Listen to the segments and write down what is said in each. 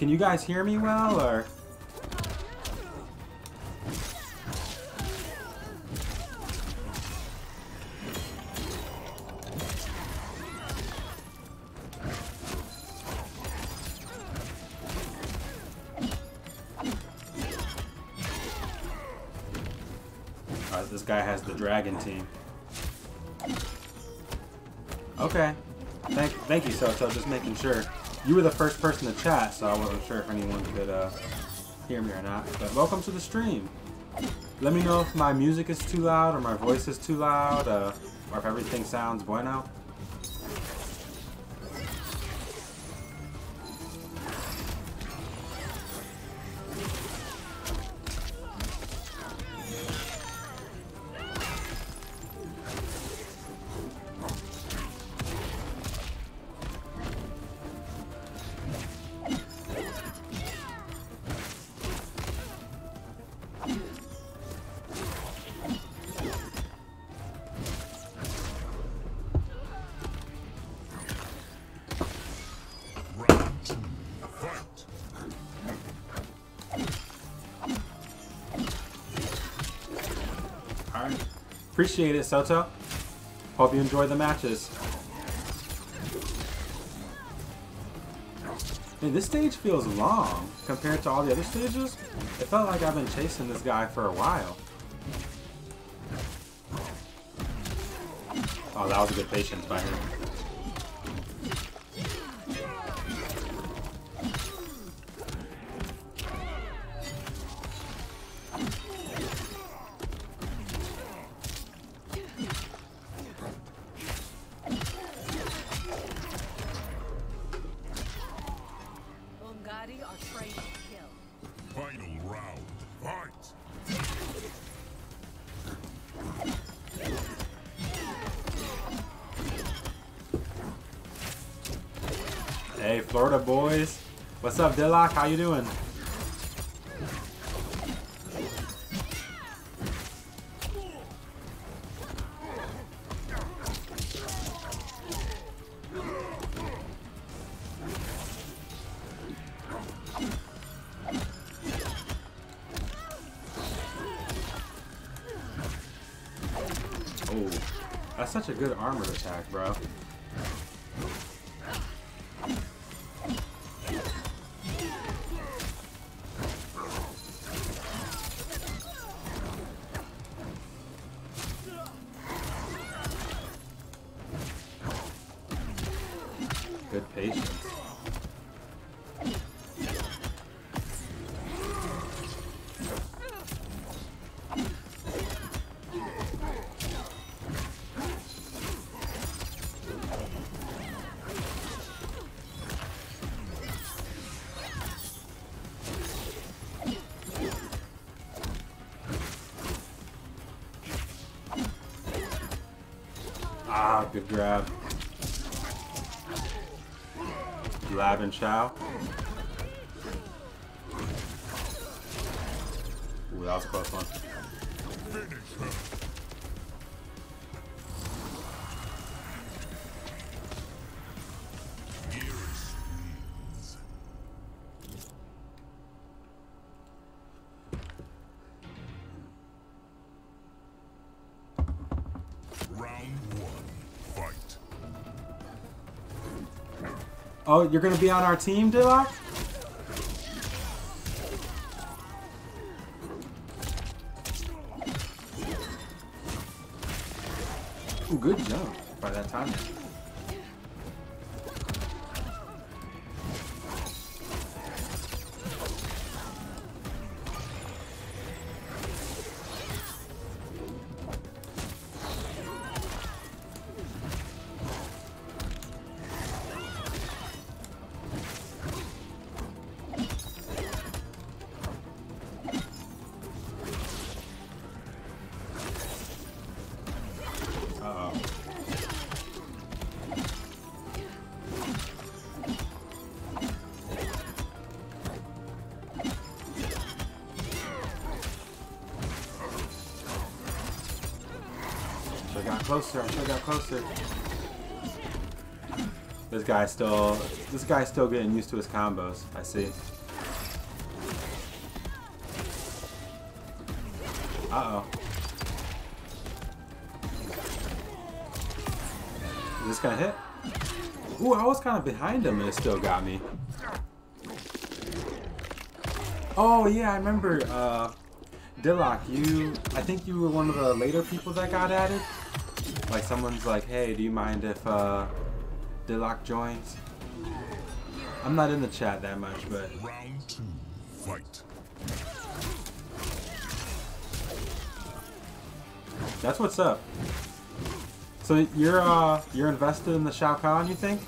Can you guys hear me well, or? This guy has the dragon team. Okay. Thank, thank you, Soto. Just making sure. You were the first person to chat, so I wasn't sure if anyone could uh, hear me or not. But welcome to the stream. Let me know if my music is too loud or my voice is too loud, uh, or if everything sounds bueno. Appreciate it, Soto. Hope you enjoy the matches. Man, this stage feels long compared to all the other stages. It felt like I've been chasing this guy for a while. Oh, that was a good patience by him. Florida boys. What's up, Dillock? How you doing? Oh, that's such a good armored attack, bro. Good patience. Ah, good grab. Lab and Chow. Ooh, that was close one. Oh, you're gonna be on our team, Dillock? Ooh, good job by that time. Closer, I should've got closer. This guy's still this guy's still getting used to his combos. I see. Uh oh. Is this gonna hit? Ooh, I was kind of behind him and it still got me. Oh yeah, I remember. Uh, Dillock, you. I think you were one of the later people that got added. Like someone's like, hey, do you mind if uh, Dillock joins? I'm not in the chat that much, but Round two, fight. that's what's up. So you're uh you're invested in the Shao Kahn, you think?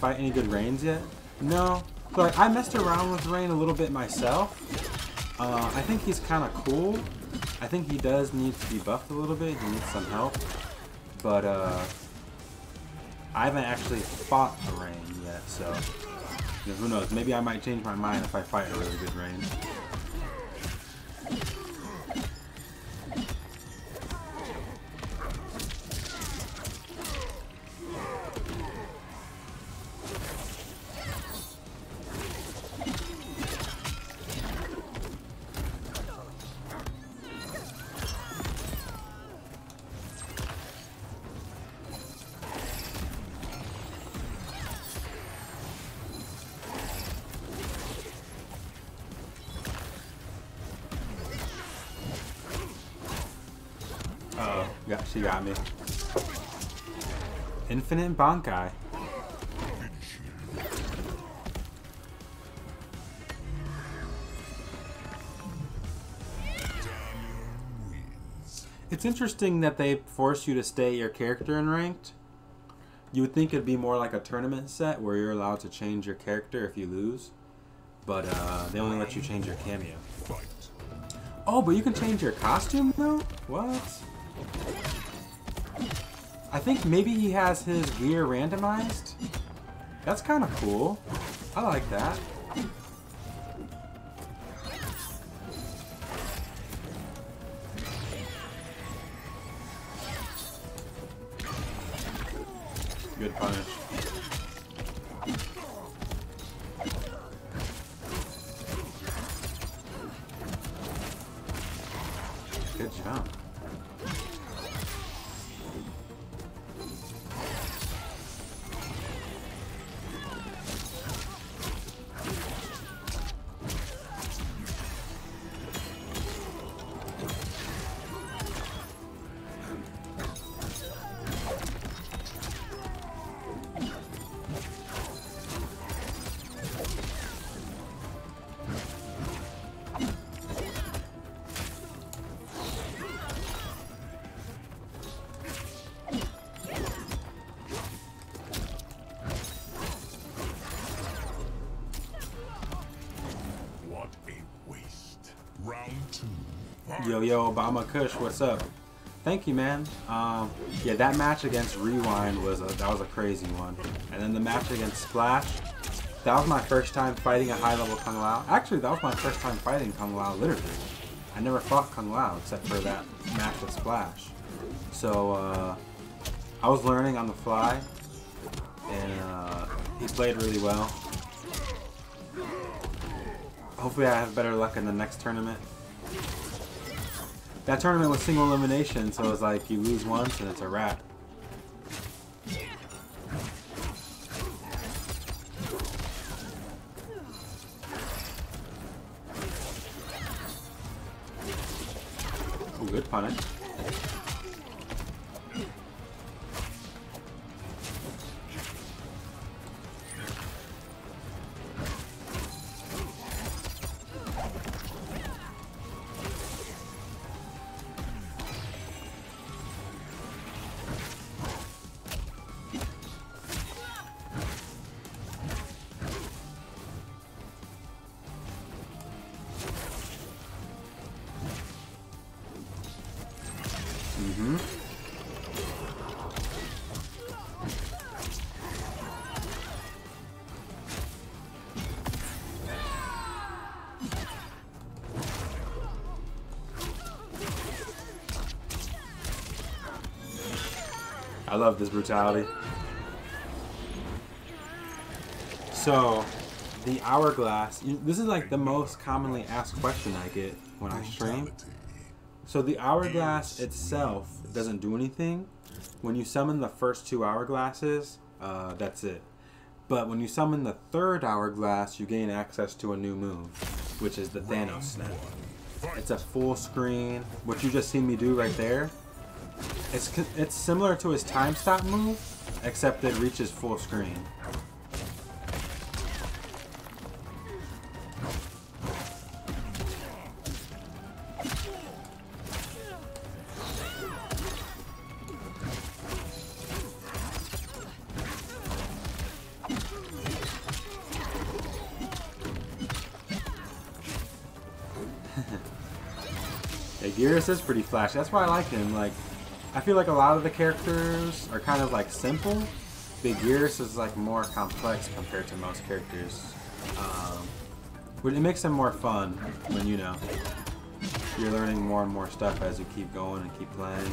Fight any good Rains yet? No. But I messed around with Rain a little bit myself. Uh, I think he's kind of cool. I think he does need to be buffed a little bit. He needs some help. But uh, I haven't actually fought a Rain yet, so who knows? Maybe I might change my mind if I fight a really good Rain. She got me. Infinite Bankai. It's interesting that they force you to stay your character in ranked. You would think it'd be more like a tournament set where you're allowed to change your character if you lose, but uh, they only let you change your cameo. Oh, but you can change your costume though? What? I think maybe he has his gear randomized. That's kind of cool. I like that. Good punish. Good jump. Yo, yo, Obama Kush, what's up? Thank you, man. Um, yeah, that match against Rewind was a, that was a crazy one, and then the match against Splash, that was my first time fighting a high-level Kung Lao. Actually, that was my first time fighting Kung Lao, literally. I never fought Kung Lao except for that match with Splash. So uh, I was learning on the fly, and uh, he played really well. hopefully I have better luck in the next tournament. That tournament was single elimination, so it's like you lose once and it's a wrap. Oh, good punish. I love this brutality. So, the hourglass. This is like the most commonly asked question I get when I stream. So the hourglass itself doesn't do anything. When you summon the first two hourglasses, uh, that's it. But when you summon the third hourglass, you gain access to a new move, which is the Thanos snap. It's a full screen. What you just seen me do right there. It's it's similar to his time stop move, except it reaches full screen. Yeah, Geras is pretty flashy. That's why I like him. Like, I feel like a lot of the characters are kind of like simple. Big is like more complex compared to most characters. Um, but it makes them more fun when you know you're learning more and more stuff as you keep going and keep playing.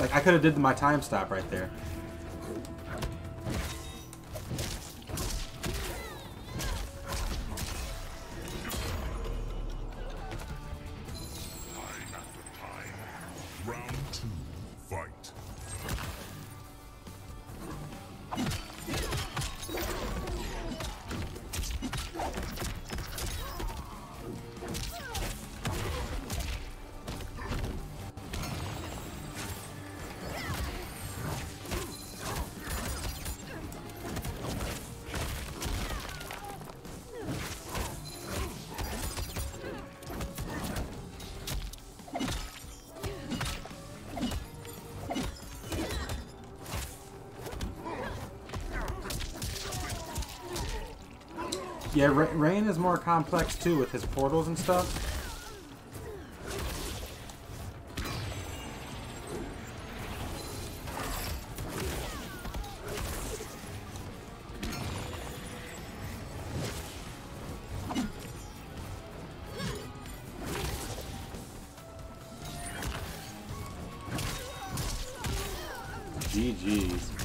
Like I could have did my time stop right there. you Yeah, Ra- Rain is more complex too with his portals and stuff. GG's.